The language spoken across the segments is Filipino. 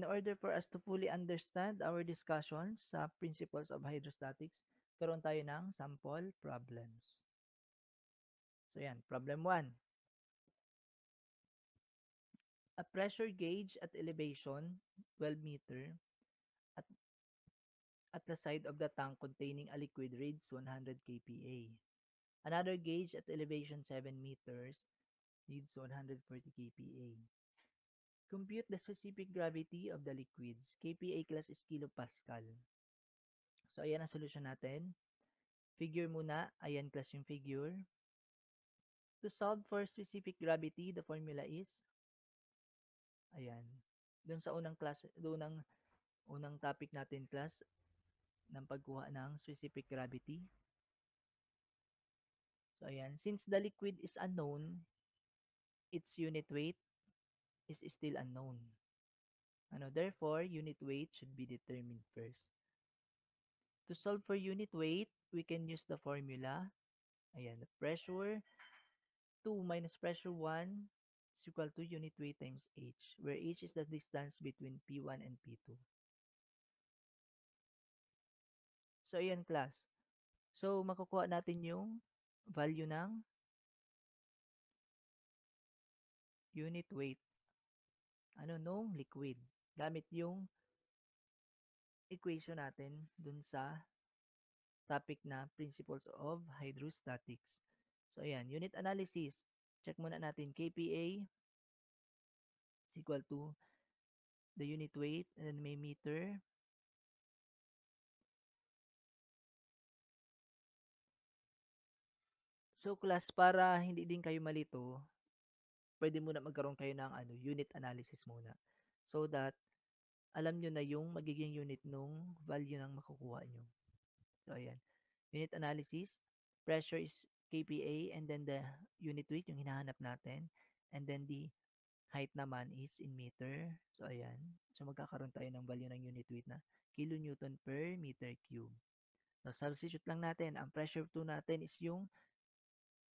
in order for us to fully understand our discussions sa principles of hydrostatics, karoon tayo ng sample problems. So yan, problem 1. A pressure gauge at elevation 12 meter at at the side of the tank containing a liquid reads 100 kPa. Another gauge at elevation 7 meters reads 140 kPa. Compute the specific gravity of the liquids. kPa class is kilopascal. So, ayan ang solution natin. Figure muna. Ayan class yung figure. To solve for specific gravity, the formula is ayan. Doon sa unang class, doon ang unang topic natin class ng pagkuha ng specific gravity. So, ayan. Since the liquid is unknown, its unit weight is still unknown. Ano, therefore, unit weight should be determined first. To solve for unit weight, we can use the formula. Ayan, the pressure 2 minus pressure 1 is equal to unit weight times h, where h is the distance between P1 and P2. So, ayan class. So, makukuha natin yung value ng unit weight. Ano nung liquid. Gamit yung equation natin dun sa topic na principles of hydrostatics. So, ayan. Unit analysis. Check muna natin. KPA is equal to the unit weight and then may meter. So, class, para hindi din kayo malito, pwede muna magkaroon kayo ng ano, unit analysis muna. So that, alam nyo na yung magiging unit nung value ng makukuha nyo. So, ayan. Unit analysis, pressure is kPa, and then the unit weight, yung hinahanap natin. And then the height naman is in meter. So, ayan. So, magkakaroon tayo ng value ng unit weight na kilonewton per meter cube. So, substitute lang natin. Ang pressure 2 natin is yung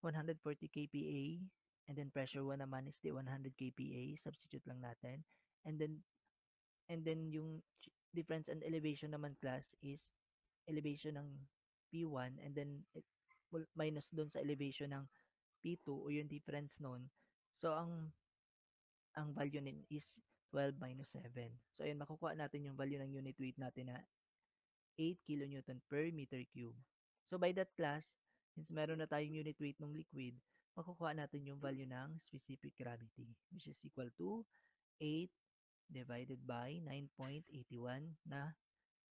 140 kPa and then pressure 1 naman is the 100 kPa substitute lang natin. And then and then yung difference and elevation naman class is elevation ng P1 and then minus doon sa elevation ng P2 o yung difference noon so ang ang value nin is 12 minus 7 so ayun makukuha natin yung value ng unit weight natin na 8 kilonewton per meter cube. So by that class since meron na tayong unit weight ng liquid makukuha natin yung value ng specific gravity, which is equal to 8 divided by 9.81 na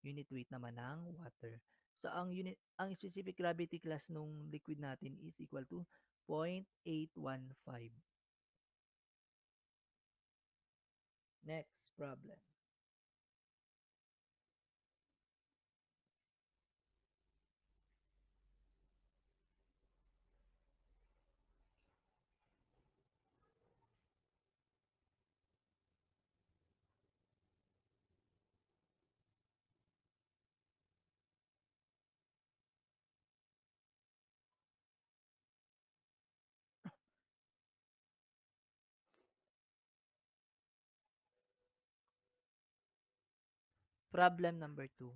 unit weight naman ng water. So, ang unit ang specific gravity class nung liquid natin is equal to 0.815. Next problem. Problem number 2.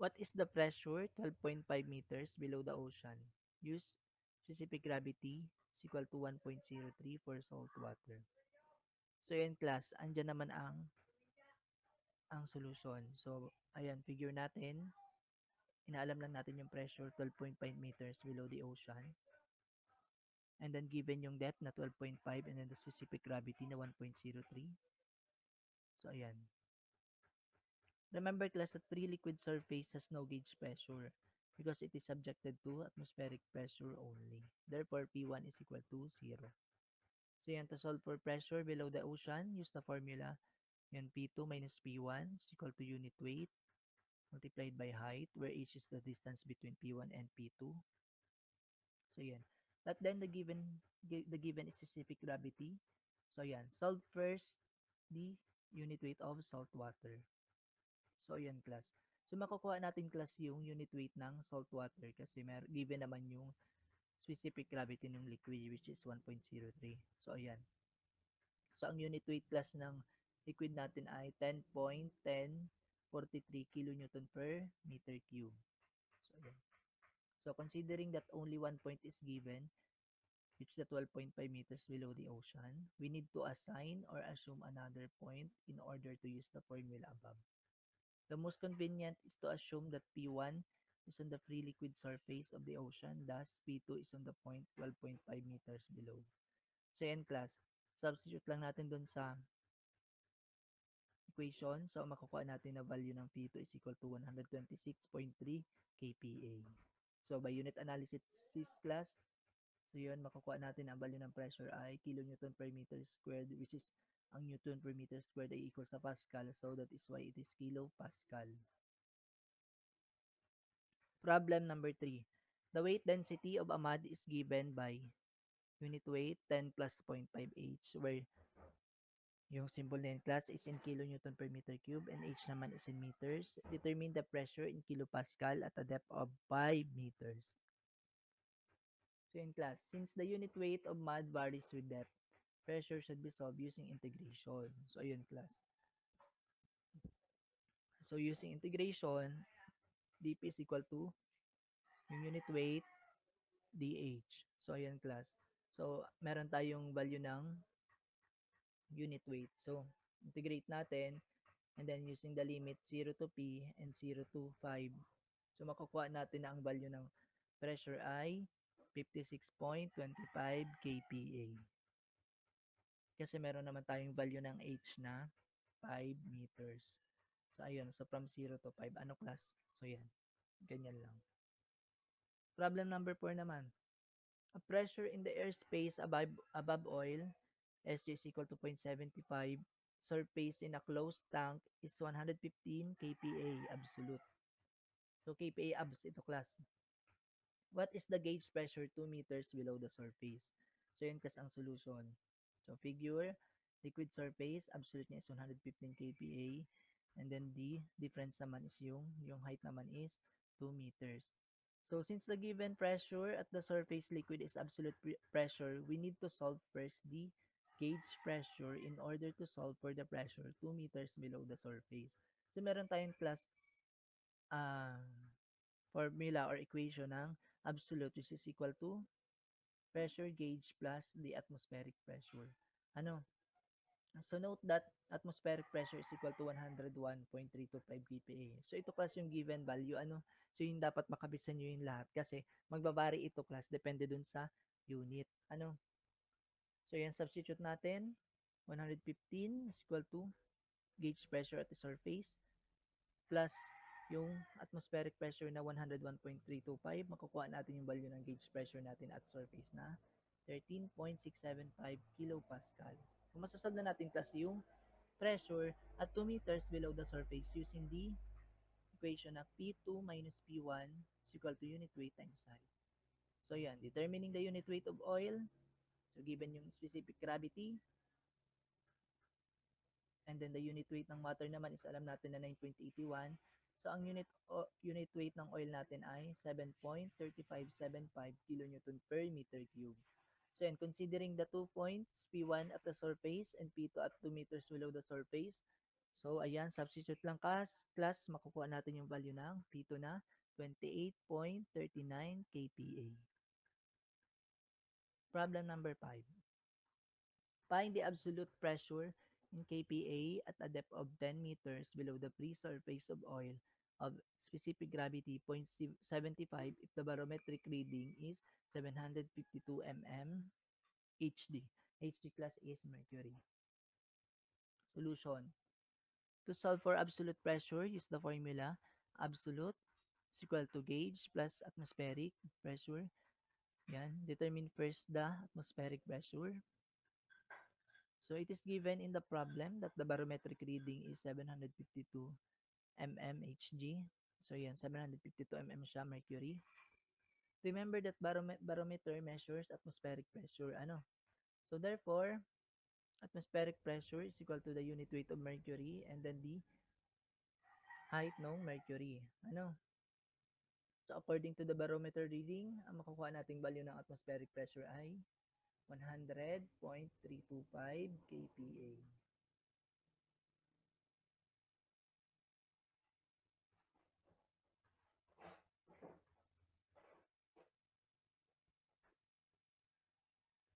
What is the pressure 12.5 meters below the ocean? Use specific gravity is equal to 1.03 for salt water. So, yan class, andyan naman ang ang solution. So, ayan, figure natin. Inaalam lang natin yung pressure 12.5 meters below the ocean. And then given yung depth na 12.5 and then the specific gravity na 1.03. So, ayan. Remember class that pre-liquid surface has no gauge pressure because it is subjected to atmospheric pressure only. Therefore, P1 is equal to 0. So yan, to solve for pressure below the ocean, use the formula. Yan, P2 minus P1 is equal to unit weight multiplied by height, where h is the distance between P1 and P2. So yan. But then the given the given specific gravity. So yan, solve first the unit weight of salt water. So, ayan class. So, makukuha natin class yung unit weight ng salt water kasi may given naman yung specific gravity ng liquid which is 1.03. So, ayan. So, ang unit weight class ng liquid natin ay 10.1043 kilonewton per meter cube. So, ayan. So, considering that only one point is given, which the 12.5 meters below the ocean, we need to assign or assume another point in order to use the formula above. The most convenient is to assume that P1 is on the free liquid surface of the ocean, thus P2 is on the point 12.5 meters below. So, yan class. Substitute lang natin dun sa equation. So, makukuha natin na value ng P2 is equal to 126.3 kPa. So, by unit analysis class, so yun, makukuha natin ang value ng pressure ay kilonewton per meter squared, which is ang newton per meter squared ay equal sa pascal. So, that is why it is kilo pascal. Problem number 3. The weight density of a mud is given by unit weight 10 plus 0.5 h where yung symbol na class is in kilonewton per meter cube and h naman is in meters. Determine the pressure in kilopascal at a depth of 5 meters. So in class, since the unit weight of mud varies with depth, pressure should be solved using integration. So ayun class. So using integration, dp is equal to yung unit weight dh. So ayan class. So meron tayong value ng unit weight. So, integrate natin and then using the limit 0 to P and 0 to 5. So, makukuha natin na ang value ng pressure ay 56.25 kPa. Kasi meron naman tayong value ng H na 5 meters. So, ayun. So, from 0 to 5. Ano class? So, yan. Ganyan lang. Problem number 4 naman. A pressure in the airspace above, above oil SG is equal to 0.75. Surface in a closed tank is 115 kPa absolute. So, kPa abs ito class. What is the gauge pressure 2 meters below the surface? So, yun kasi ang solution. So, figure, liquid surface, absolute niya is 115 kPa. And then, the difference naman is yung, yung height naman is 2 meters. So, since the given pressure at the surface liquid is absolute pressure, we need to solve first the gauge pressure in order to solve for the pressure 2 meters below the surface. So, meron tayong class uh, formula or equation ng absolute which is equal to pressure gauge plus the atmospheric pressure. Ano? So, note that atmospheric pressure is equal to 101.325 kPa. So, ito class yung given value. Ano? So, yung dapat makabisan nyo yung lahat kasi magbabari ito class depende dun sa unit. Ano? So, yan, substitute natin. 115 is equal to gauge pressure at the surface plus yung atmospheric pressure na 101.325. Makukuha natin yung value ng gauge pressure natin at surface na 13.675 kilopascal. So, masasolve na natin kasi yung pressure at 2 meters below the surface using the equation na P2 minus P1 is equal to unit weight times height. So, yan. Determining the unit weight of oil So, given yung specific gravity, and then the unit weight ng water naman is alam natin na 9.81. So, ang unit o, unit weight ng oil natin ay 7.3575 kilonewton per meter cube. So, yan, considering the two points, P1 at the surface and P2 at 2 meters below the surface. So, ayan, substitute lang class, class makukuha natin yung value ng P2 na 28.39 kPa. Problem number 5. Find the absolute pressure in kPa at a depth of 10 meters below the free surface of oil of specific gravity 0.75 if the barometric reading is 752 mm HD. HD class is mercury. Solution. To solve for absolute pressure, use the formula absolute is equal to gauge plus atmospheric pressure yan. Determine first the atmospheric pressure. So, it is given in the problem that the barometric reading is 752 mmHg. So, yan. 752 mm siya, mercury. Remember that barom barometer measures atmospheric pressure. Ano? So, therefore, atmospheric pressure is equal to the unit weight of mercury and then the height ng mercury. Ano? So, according to the barometer reading, ang makukuha nating value ng atmospheric pressure ay 100.325 kPa.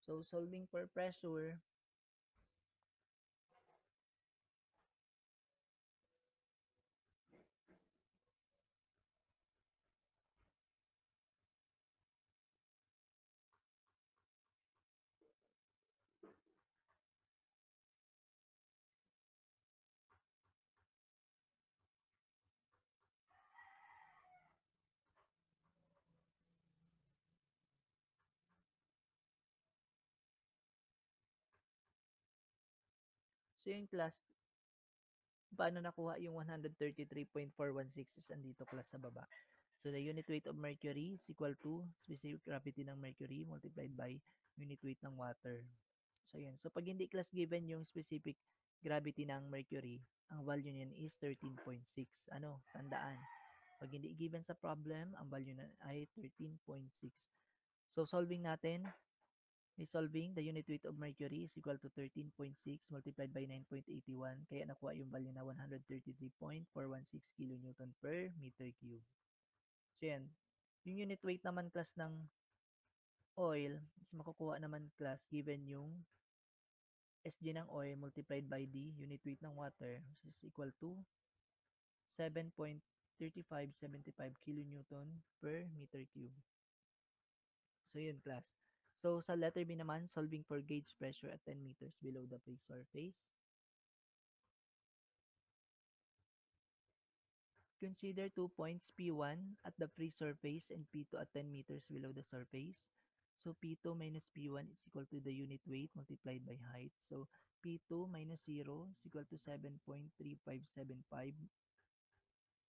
So solving for pressure, so yung class, paano nakuha yung 133.416 is andito class sa baba. So, the unit weight of mercury is equal to specific gravity ng mercury multiplied by unit weight ng water. So, yan. So, pag hindi class given yung specific gravity ng mercury, ang value niyan is 13.6. Ano? Tandaan. Pag hindi given sa problem, ang value na ay 13.6. So, solving natin, is solving the unit weight of mercury is equal to 13.6 multiplied by 9.81. Kaya nakuha yung value na 133.416 kilonewton per meter cube. So, yan. Yung unit weight naman class ng oil is makukuha naman class given yung SG ng oil multiplied by the unit weight ng water which is equal to 7.3575 kilonewton per meter cube. So, yun class. So, sa letter B naman, solving for gauge pressure at 10 meters below the free surface. Consider two points P1 at the free surface and P2 at 10 meters below the surface. So, P2 minus P1 is equal to the unit weight multiplied by height. So, P2 minus 0 is equal to 7.3575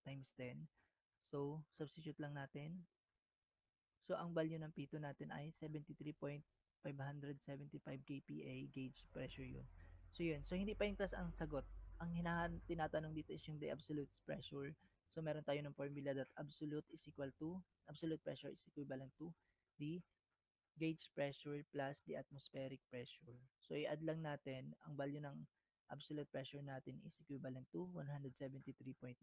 times 10. So, substitute lang natin. So, ang value ng P2 natin ay 73.575 kPa gauge pressure yun. So, yun. So, hindi pa yung class ang sagot. Ang hinahan, tinatanong dito is yung the absolute pressure. So, meron tayo ng formula that absolute is equal to, absolute pressure is equivalent to the gauge pressure plus the atmospheric pressure. So, i-add lang natin, ang value ng absolute pressure natin is equivalent to 173.9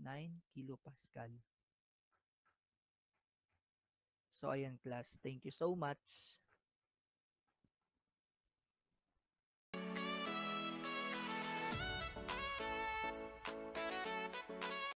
kilopascal. So, ayan class. Thank you so much.